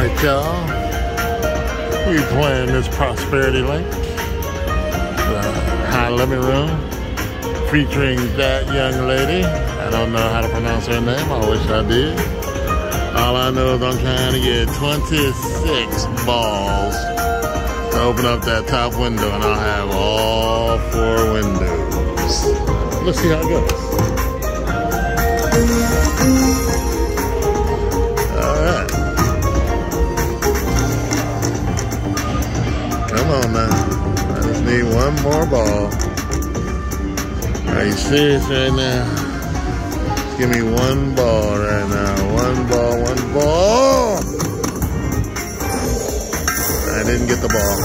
Alright, y'all. We playing this Prosperity Link. The high living room. Featuring that young lady. I don't know how to pronounce her name. I wish I did. All I know is I'm trying to get 26 balls to open up that top window and I'll have all four windows. Let's see how it goes. On now. I just need one more ball. Are you serious right now? Just give me one ball right now. One ball, one ball. I didn't get the ball.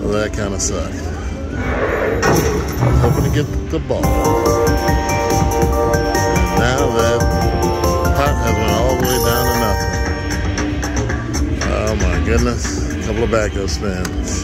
Well, that kind of sucked. Hoping to get the ball. Goodness. A couple of backup spins.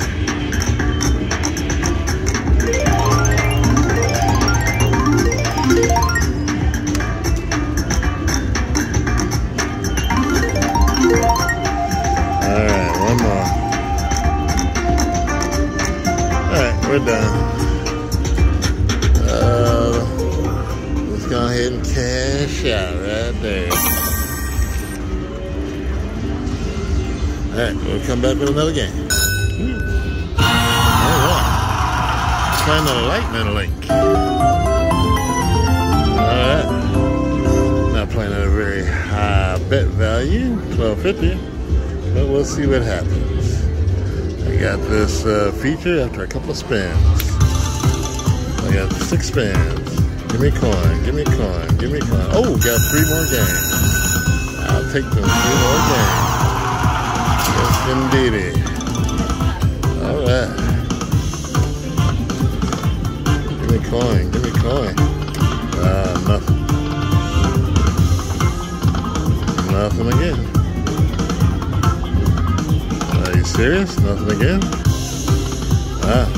Value, 1250. But we'll see what happens. I got this uh, feature after a couple of spins. I got six spins. Give me coin, give me coin, give me coin. Oh, got three more games. I'll take them three more games. Yes, indeedy. All right. Give me coin, give me coin. Nothing. Again. Are you serious? Nothing again? Ah.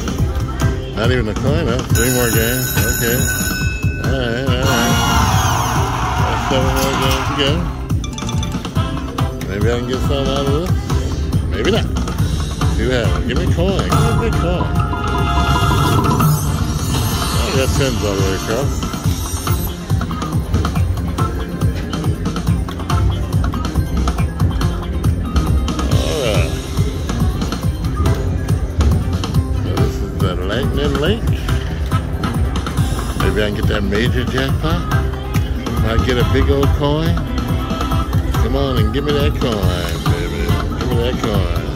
Not even a coin, huh? Three more games. Okay. Alright, alright. Seven more games to go. Maybe I can get something out of this. Maybe not. See what. Give me a coin. Give me a coin. I got tens all the way across. Link. Maybe I can get that major jackpot. Might get a big old coin. Come on and give me that coin, baby. Give me that coin.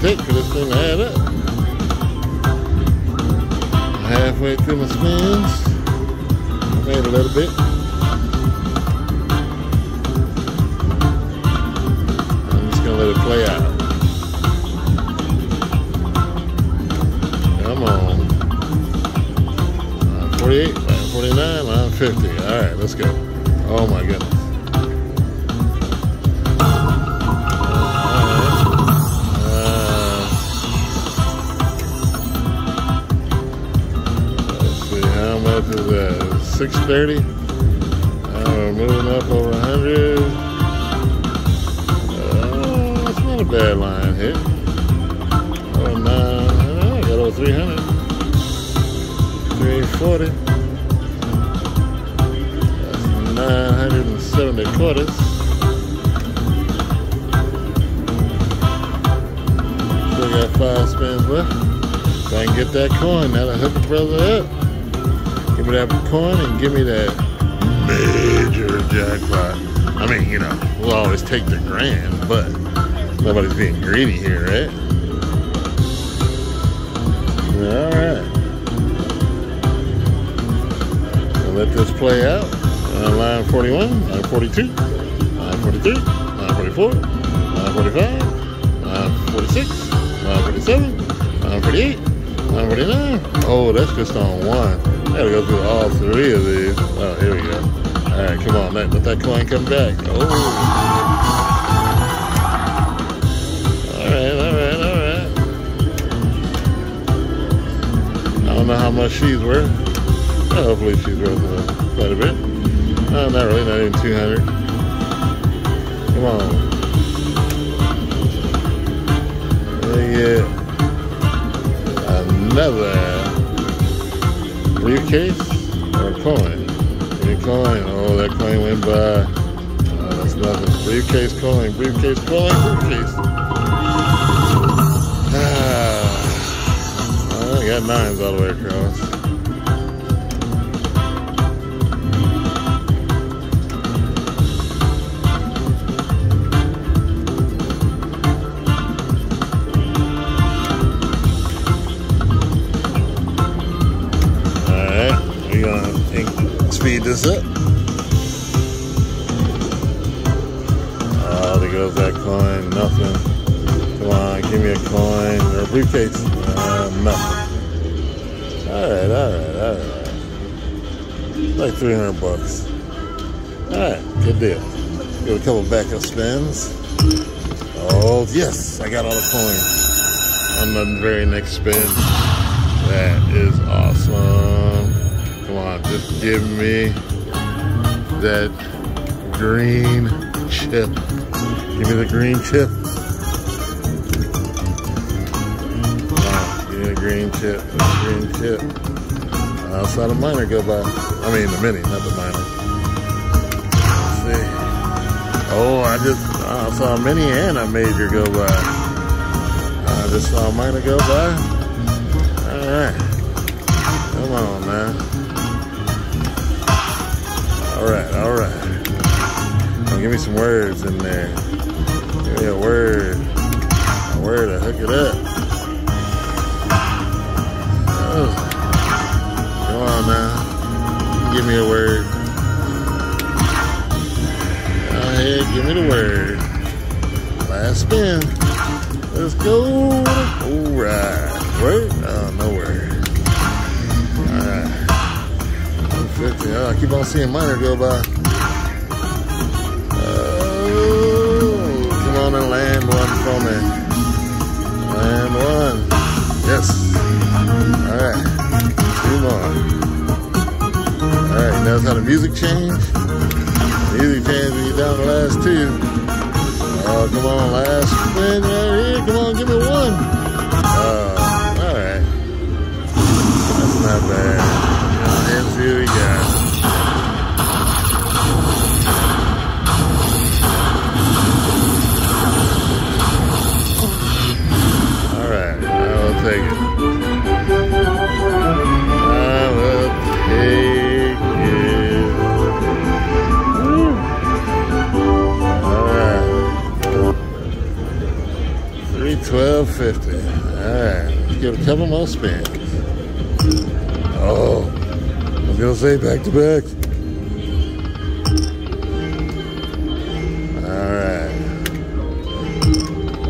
This thing to add up? Halfway through my spins. Made a little bit. I'm just gonna let it play out. Come on. Line 48, line 49, line 50. Alright, let's go. Oh my goodness. 630? Uh, we're moving up over 100. Uh, that's not a bad line here. Oh, nine. I got over 300. 340. That's 970 quarters. Still got five spins left. If I can get that coin, that'll hook the brother up. Me that coin and give me that major jackpot. I mean, you know, we'll always take the grand, but nobody's being greedy here, right? All right. I'll let this play out. Uh, line 41, line 42, line 43, line 44, line 45, line 46, line 47, line 48, 149. Oh, that's just on one. I Gotta go through all three of these. Oh, here we go. All right, come on, let, let that coin come back. Oh. All right, all right, all right. I don't know how much she's worth. Oh, hopefully she's worth uh, quite a bit. No, not really, not even 200. Come on. There another briefcase or a coin. A coin. Oh, that coin went by. Oh, that's nothing. Briefcase coin. Briefcase coin. Briefcase. Ah, I got nines all the way across. This up. Oh, there goes that coin. Nothing. Come on, give me a coin or a briefcase. Uh, nothing. All right, all right, all right. Like 300 bucks. All right, good deal. Give a couple backup spins. Oh, yes, I got all the coins on the very next spin. That is awesome. On, just give me that green chip. Give me the green chip. give me the green chip. The green chip. I saw the minor go by. I mean the mini, not the minor. Let's see. Oh, I just I saw a mini and a major go by. I just saw a minor go by. All right. Come on, man. All right, all right. Give me some words in there. Give me a word. A word to hook it up. Oh. Come on now. Give me a word. Go ahead, give me the word. Last spin. Let's go. All right. Word? Oh, no word. 50. Oh, I keep on seeing minor go by. Oh, come on and land one for me. Land one. Yes. All right. Two more. All right. Notice how the music change? music change when you're down the last two. Oh, come on. Last spin right here. Come on. Give me one. Oh, all right. That's not bad and what we got. Let's give a couple more spins. Oh gonna say back to back. Alright.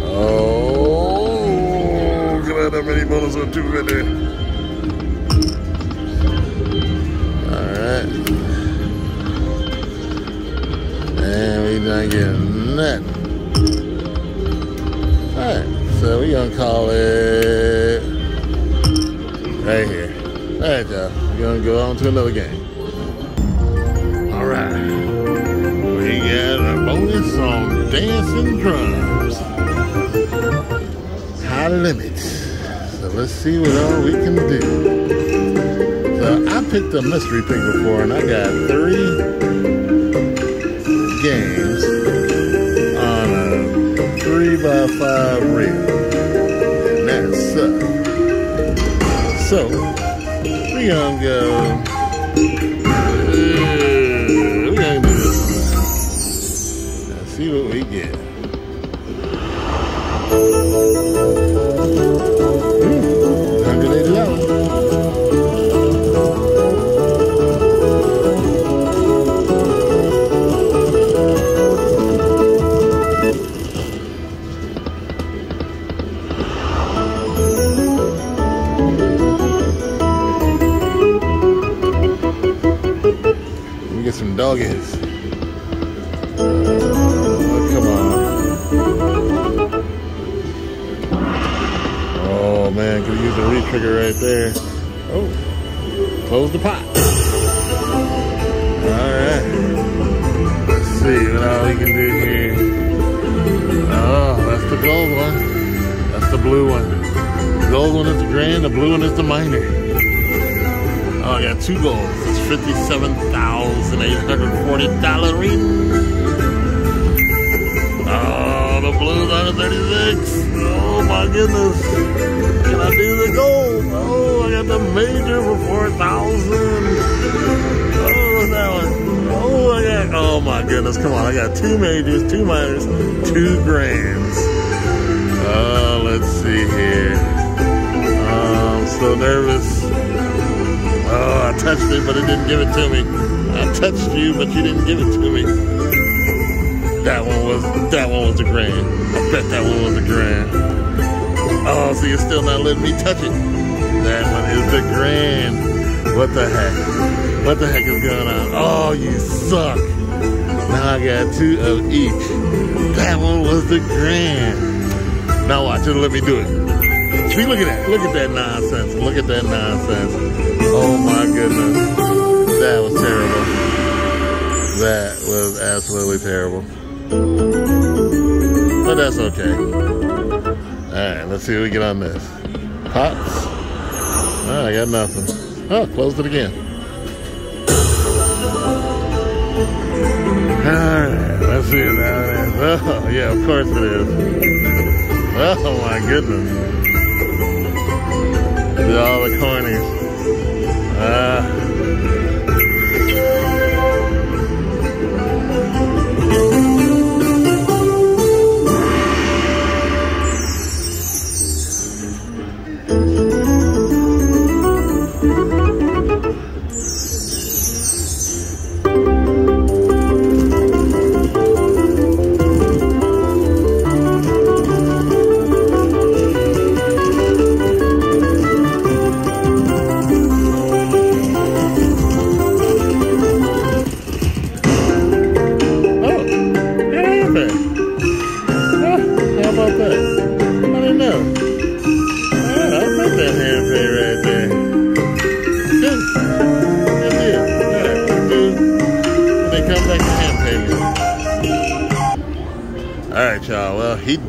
Oh, look at that many bonus on 250. Alright. And we done getting that. Alright, so we gonna call it gonna go on to another game. All right, we got a bonus on dancing drums. High limits. So let's see what all we can do. So I picked a mystery pick before, and I got three games on a three by five reel, and that sucked. So we go. Uh, dog is. Oh, come on. Oh man, could use a re-trigger right there. Oh, close the pot. Alright. Let's see what all we can do here. Oh, that's the gold one. That's the blue one. The gold one is the grand, the blue one is the minor. Oh, I got two goals. It's fifty-seven thousand eight hundred forty dollars. Oh, the blues on 36. Oh my goodness. Can I do the gold? Oh, I got the major for 4,000. Oh, that one? Oh, I got, oh my goodness. Come on. I got two majors, two minors, two grands. Oh, let's see here. I'm so nervous. Oh, I touched it, but it didn't give it to me. I touched you, but you didn't give it to me. That one was that one was a grand. I bet that one was a grand. Oh, so you're still not letting me touch it. That one is the grand. What the heck? What the heck is going on? Oh, you suck. Now I got two of each. That one was the grand. Now watch, it'll let me do it. See, look at that. Look at that nonsense. Look at that nonsense. Oh my goodness. That was terrible. That was absolutely terrible. But that's okay. Alright, let's see what we get on this. Pots. Oh, I got nothing. Oh, closed it again. Alright, let's see what that is. Oh, yeah, of course it is. Oh my goodness. All the cornies. Ah.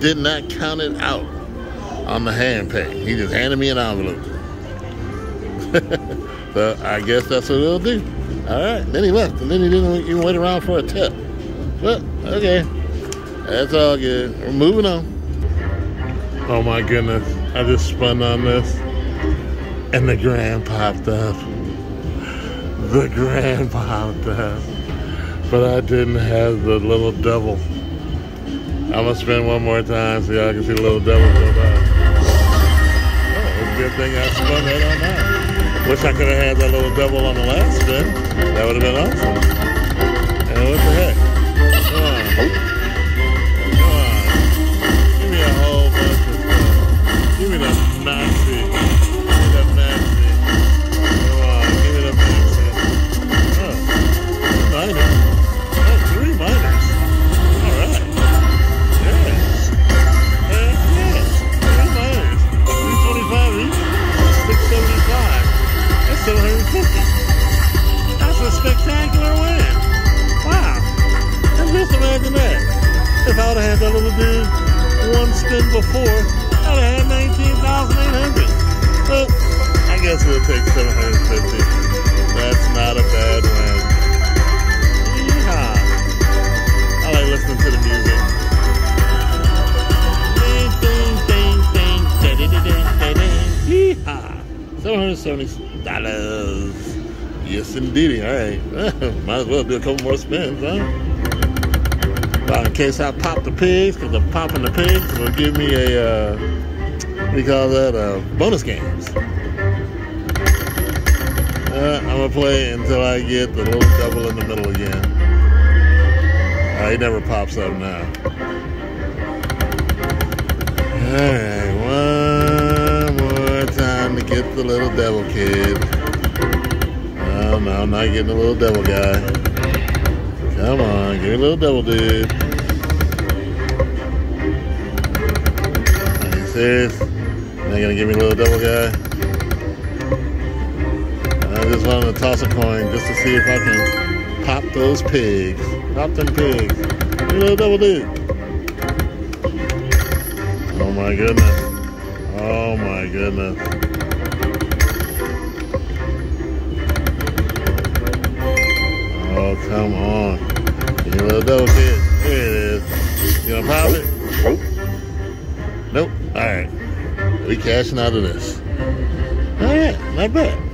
Did not count it out on the hand pay. He just handed me an envelope. so I guess that's what he'll do. Alright, then he left, and then he didn't even wait around for a tip. But okay, that's all good. We're moving on. Oh my goodness, I just spun on this, and the grand popped up. The grand popped up, but I didn't have the little double. I'm gonna spin one more time so y'all can see the little devil go by. Oh, it's a good thing I spun that on that. Wish I could have had that little devil on the last spin. That would have been awesome. 150. That's not a bad win. Yeehaw. I like listening to the music. Yeehaw. $770. Yes, indeedy. All right. Might as well do a couple more spins, huh? In case I pop the pigs, because I'm popping the pigs, it'll give me a, uh, we call that, uh, bonus games. Uh, I'm to play until I get the little double in the middle again. Uh, he never pops up now. All right, one more time to get the little devil kid. Oh, no, I'm not getting the little devil guy. Come on, give me a little devil dude. Are you serious? Not gonna give me a little devil guy? Just wanted to toss a coin just to see if I can pop those pigs. Pop them pigs. A little double, dude. Oh my goodness. Oh my goodness. Oh, come on. You little double kid. There it is. You gonna pop it? Nope. All right. We cashing out of this. All right, not bad.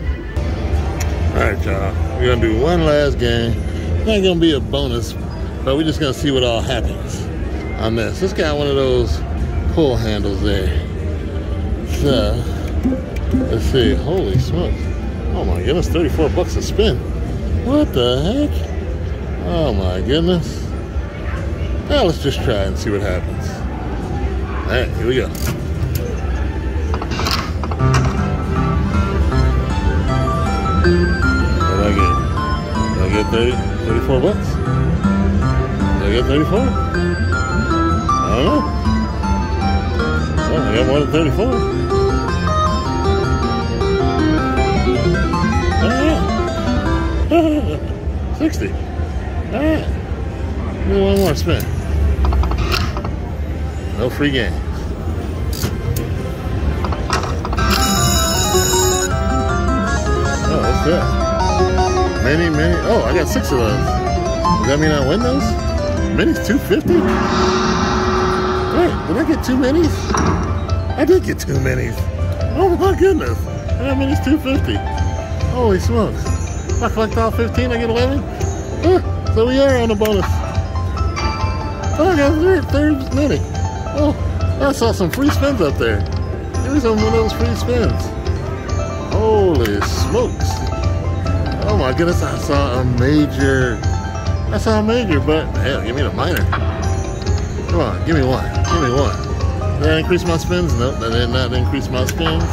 Y'all. We're gonna do one last game. It's not gonna be a bonus, but we're just gonna see what all happens on this. This got one of those pull handles there. So, let's see. Holy smokes. Oh my goodness, 34 bucks a spin. What the heck? Oh my goodness. Now let's just try and see what happens. All right, here we go. Get 30, 34 bucks? Did I get 34? I don't know. Well, I got more than 34. All right. 60. All right. Give one more spin. No free games. Oh, what's that? Many, many. Oh, I got six of those. Does that mean I win those? Minis 250? Wait, did I get two minis? I did get two minis. Oh my goodness. I got minis 250. Holy smokes. If I collect all 15, I get 11? Huh, so we are on a bonus. Oh, I got three, third mini. Oh, I saw some free spins up there. Give me some of those free spins. Holy smokes. Oh my goodness, I saw a major. I saw a major, but hell, give me the minor. Come on, give me one. Give me one. Did that increase my spins? Nope, that did not increase my spins.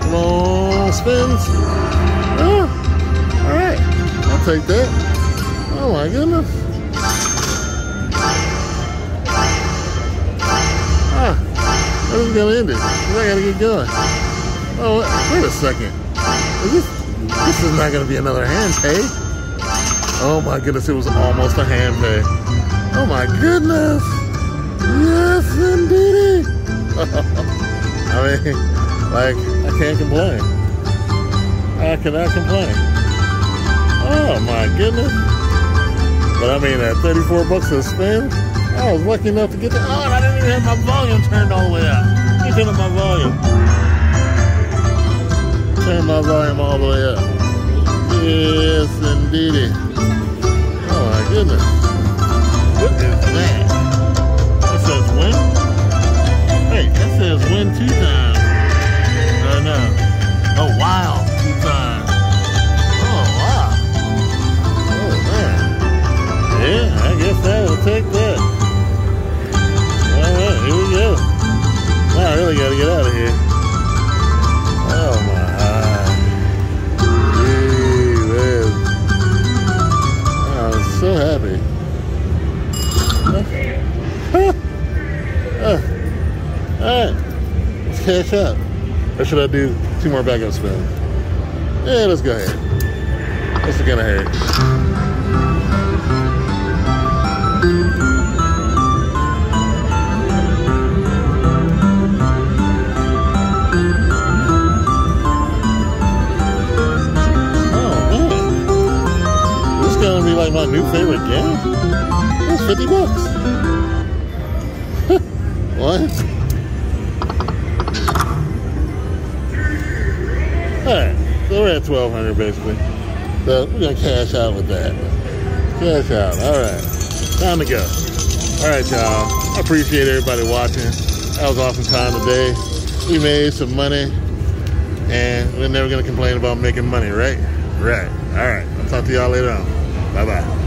Come on, spins. Oh, all right, I'll take that. Oh my goodness. Ah, this is gonna end it. I gotta get going. Oh, wait a second. Is this, this is not gonna be another hand pay. Oh my goodness, it was almost a hand pay. Oh my goodness. Yes, indeed. I mean, like, I can't complain. I cannot complain. Oh my goodness. But I mean, at 34 bucks a spin, I was lucky enough to get that. Oh, and I didn't even have my volume turned all the way up. Turn up my volume. Turn my volume all the way up. Yes, indeed. Oh my goodness. What is that? That says win? Wait, that says win two times. Oh no. Oh wow, two times. Oh wow. Oh man. Yeah, I guess that. Cash out. Or should I do two more backup spins? Yeah, let's go ahead. Hurt? Oh gonna be like my new favorite game. That's 50 bucks. what? Alright, so we're at 1200 basically. So we're gonna cash out with that. Cash out, alright. Time to go. Alright y'all, I appreciate everybody watching. That was awesome time today. We made some money and we're never gonna complain about making money, right? Right. Alright, I'll talk to y'all later on. Bye-bye.